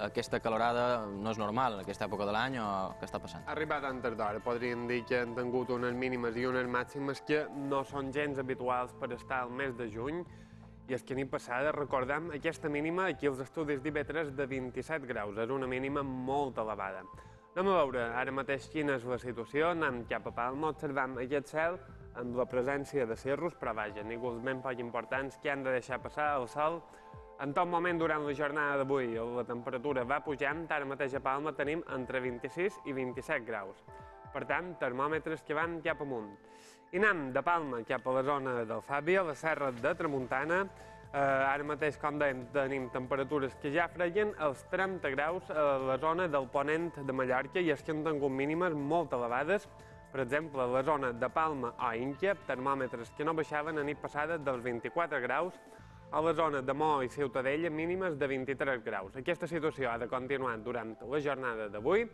Aquesta calorada no és normal en aquesta època de l'any o què està passant? Arribat antes d'hora. Podríem dir que han tingut unes mínimes i unes màximes que no són gens habituals per estar al mes de juny. I és que ni passada, recordem, aquesta mínima aquí als estudis d'IV3 de 27 graus. És una mínima molt elevada. Anem a veure ara mateix quina és la situació. Anem cap a Palma, observem aquest cel amb la presència de cirrus, però vaja, nígols ben poc importants que han de deixar passar el sol en tot moment, durant la jornada d'avui, la temperatura va pujant. Ara mateix a Palma tenim entre 26 i 27 graus. Per tant, termòmetres que van cap amunt. I anem de Palma cap a la zona d'Alfàbia, la serra de Tramuntana. Eh, ara mateix, com dèiem, tenim temperatures que ja freien els 30 graus a la zona del ponent de Mallorca i és que han tingut mínimes molt elevades. Per exemple, a la zona de Palma o Ínquia, termòmetres que no baixaven a nit passada dels 24 graus, a la zona de Mó i Ciutadella mínimes de 23 graus. Aquesta situació ha de continuar durant la jornada d'avui,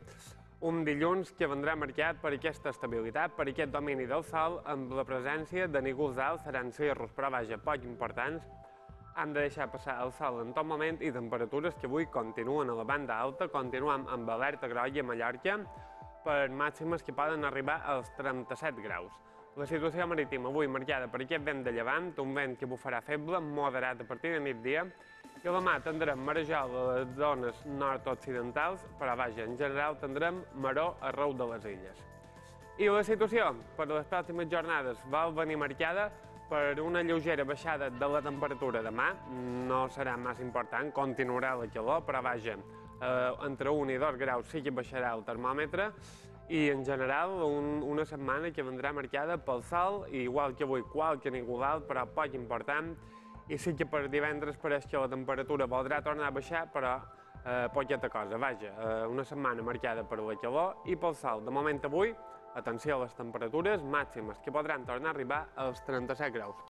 un dilluns que vendrà marcat per aquesta estabilitat, per aquest domini del sol, amb la presència de nígols d'alt, seran cirros, però vaja, poc importants, han de deixar passar el sol en tot moment i temperatures que avui continuen a la banda alta, continuem amb alerta grolla a Mallorca, per màximes que poden arribar als 37 graus. La situació marítima avui marcada per aquest vent de llevant, un vent que bufarà feble, moderat a partir de migdia, i a mà tindrem marejol a les zones nord-occidentals, però vaja, en general tindrem maró arreu de les illes. I la situació per les pròximes jornades va venir marcada per una lleugera baixada de la temperatura demà, no serà massa important, continuarà la calor, però vaja, eh, entre 1 i 2 graus sí que baixarà el termòmetre, i en general un, una setmana que vendrà marcada pel sol, igual que avui qualque ningú però poc important, i sí que per divendres pareix que la temperatura voldrà tornar a baixar, però eh, poqueta cosa, vaja, eh, una setmana marcada per la calor i pel sol. De moment avui, atenció a les temperatures màximes, que podran tornar a arribar als 37 graus.